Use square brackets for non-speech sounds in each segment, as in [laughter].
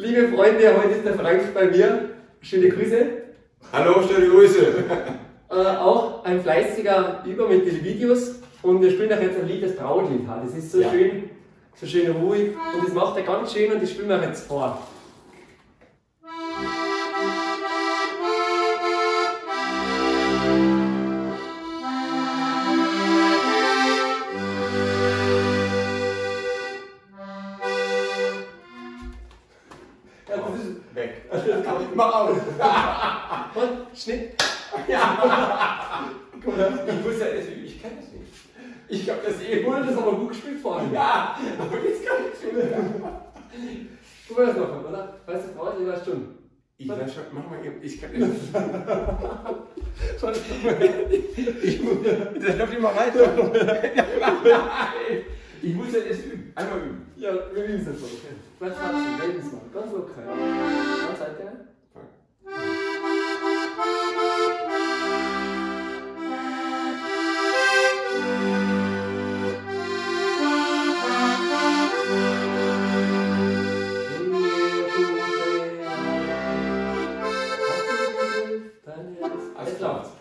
Liebe Freunde, heute ist der Frank bei mir. Schöne Grüße. Hallo, schöne Grüße. [laughs] Äh, auch ein fleißiger Über mit den Videos. Und wir spielen auch jetzt ein Lied, das Brautlied hat. Das ist so Ja. schön, so schön ruhig. Und das macht er ganz schön und das spielen wir jetzt vor. Mach aus. und Schnitt. Guck mal, ich wusste, es- ich kann das nicht. Ich habe das eben. Wurde das aber gut gespielt vorhin. Ja, aber jetzt kann ich schon wieder. Du weißt noch, oder? Weißt du, weißt du schon. Ich weiß schon, mach mal eben. Ich kann das nicht. [laughs] Ich muss, das läuft immer weiter. [laughs] Ich muss das erst üben. Einmal üben. Ja, wir üben es jetzt mal. Okay. Trotzdem, melden es mal. Ganz locker, ja. Ganz Seite.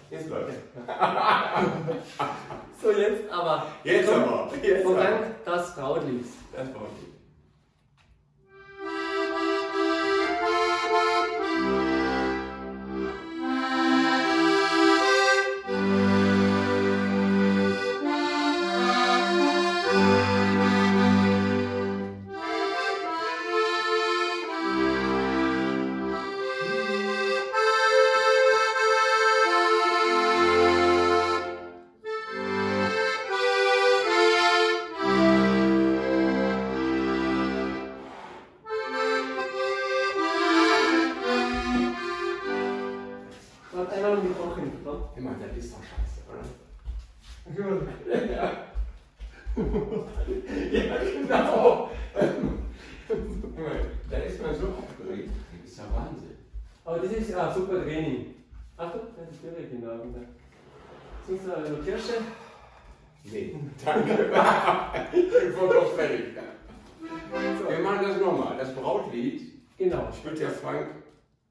Jetzt läuft [laughs] So, jetzt aber. Jetzt aber. Jetzt Von aber. Das Brautlied. Das brauche Ja. [laughs] Ja, genau. da ist man so aufgeregt. Das ist ja Wahnsinn. Aber das ist ja super Training. Achtung, das ist direkt in der Augen. Sonst noch eine Kirsche. Nee, danke. ich bin vollkommen fertig. Wir machen das nochmal. Das Brautlied Genau. spielt der Frank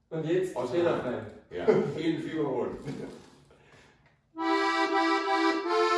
Und jetzt Aus steht er der frei. ja, jeden Fieberhund. Da [laughs]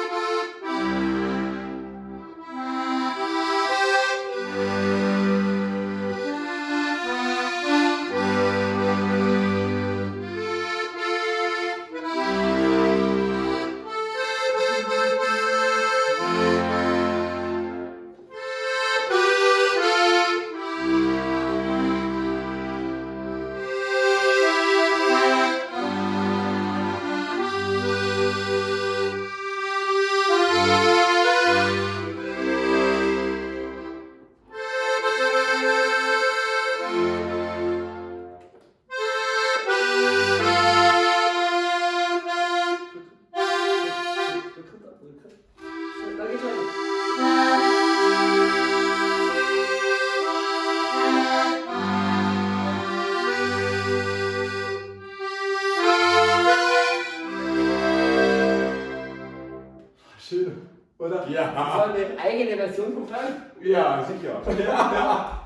Ja. Das war eine eigene Version von Frank. Ja, sicher. [laughs]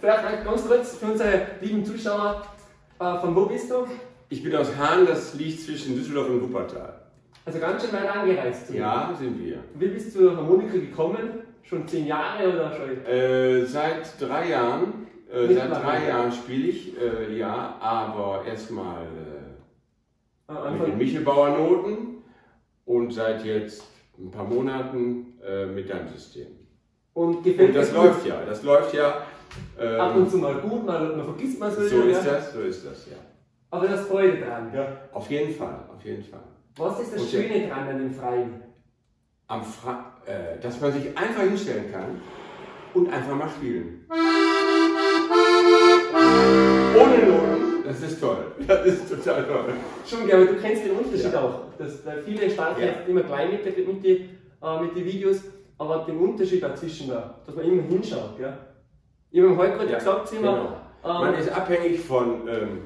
Vielleicht Frank, ganz kurz für unsere lieben Zuschauer. Äh, von wo bist du? Ich bin aus Hahn, das liegt zwischen Düsseldorf und Wuppertal. Also ganz schön weit angereist. Ja, sind wir. Wie bist du zur Harmonika gekommen? Schon zehn Jahre oder schon? Äh, seit drei Jahren, äh, seit drei Jahren spiele ich, äh, ja, aber erstmal äh, Am mit den Michelbauer Noten und seit jetzt ein paar Monaten äh, mit deinem System. Und gefällt Und das dir gut? läuft ja, das läuft ja. Ähm, Ab und zu mal gut, mal, mal vergisst man es so wieder, ist ja. das, so ist das, ja. Aber das Freude dran. Ja. Auf jeden Fall, auf jeden Fall. Was ist das Und ja. Schöne dran an dem Freien? Am Fra äh, dass man sich einfach hinstellen kann und einfach mal spielen. Das ist toll. [laughs] Das ist total toll. Schon, aber du kennst den Unterschied Ja. auch. Das, viele starten Ja. jetzt immer gleich mit, der, mit den äh, mit die Videos, aber den Unterschied dazwischen da, dass man immer hinschaut. Ja? Ich habe heute gerade Ja, gesagt, wir, genau. ähm, Man ist abhängig von ähm,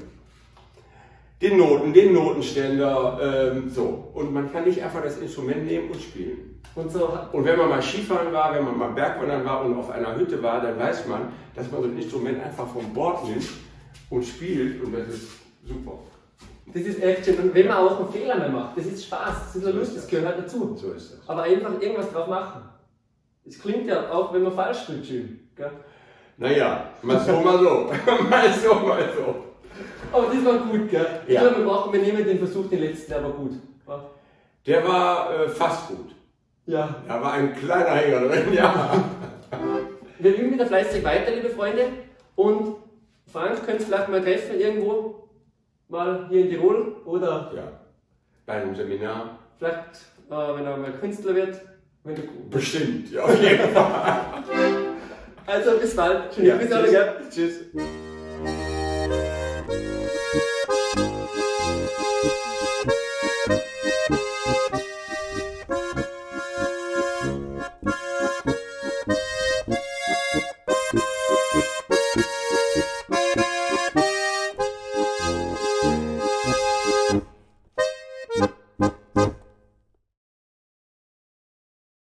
den Noten, den Notenständer, ähm, so. Und man kann nicht einfach das Instrument nehmen und spielen. Und so. Und wenn man mal Skifahren war, wenn man mal Bergwandern war und auf einer Hütte war, dann weiß man, dass man so ein Instrument einfach vom Bord nimmt und spielt und das ist super. Das ist echt schön. Und wenn man auch einen Fehler mehr macht, das ist Spaß, das ist eine Lust, das gehört dazu. So ist das. Aber einfach irgendwas drauf machen. Es klingt ja auch, wenn man falsch spielt, schön. Gell? Naja, mal so, mal so. [laughs] mal so, mal so. Aber das war gut, gell? Ja. glaube, wir brauchen, wir nehmen den Versuch, den letzten, der war gut. Ja. Der war äh, fast gut. Ja. Da war ein kleiner Hänger drin, ja. Wir üben wieder fleißig weiter, liebe Freunde. Und Frank könnt vielleicht mal treffen irgendwo. Mal hier in Tirol oder ja. Bei einem Seminar. vielleicht, äh, wenn er mal Künstler wird. Wenn du Bestimmt, ja. auf jeden Fall. [laughs] also bis bald. Schöne Ja, Grüße tschüss. tschüss.